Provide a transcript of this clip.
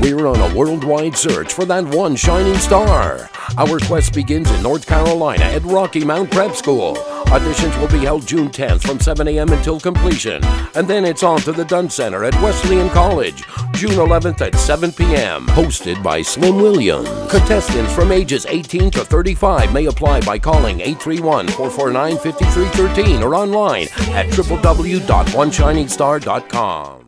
We're on a worldwide search for that one shining star. Our quest begins in North Carolina at Rocky Mount Prep School. Auditions will be held June 10th from 7 a.m. until completion. And then it's on to the Dunn Center at Wesleyan College, June 11th at 7 p.m. Hosted by Slim Williams. Contestants from ages 18 to 35 may apply by calling 831 449 5313 or online at www.oneshiningstar.com.